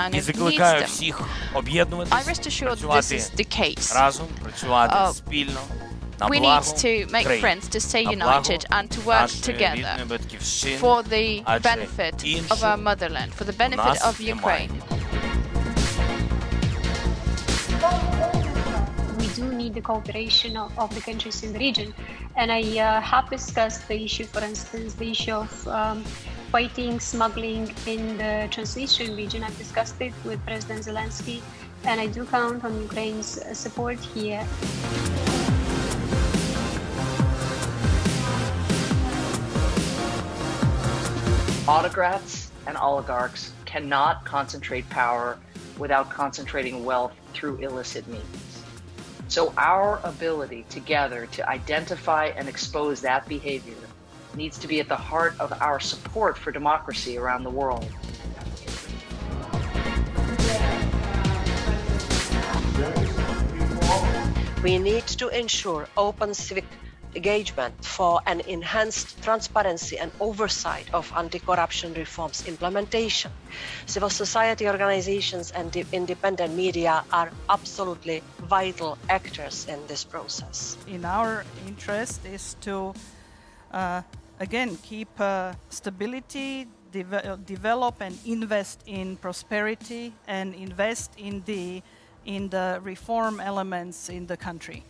and І it закликаю needs them. всіх об'єднуватись, I rest assured this працювати is the case. разом, працювати Uh, спільно на We благо need to make країни, friends, to stay на благо united, and to work нашої together рідної батьківщини. for the Адже benefit of іншого our motherland, for the у benefit нас of немає. The cooperation of, of the countries in the region. And I uh, have discussed the issue, for instance, the issue of um, fighting smuggling in the Transnistrian region. I've discussed it with President Zelensky, and I do count on Ukraine's uh, support here. Autocrats and oligarchs cannot concentrate power without concentrating wealth through illicit means. So, our ability together to identify and expose that behavior needs to be at the heart of our support for democracy around the world. We need to ensure open civic engagement for an enhanced transparency and oversight of anti-corruption reforms implementation. Civil society organizations and independent media are absolutely vital actors in this process. in our interest is to uh, again keep uh, stability deve- develop and invest in prosperity and invest in the in the reform elements in the country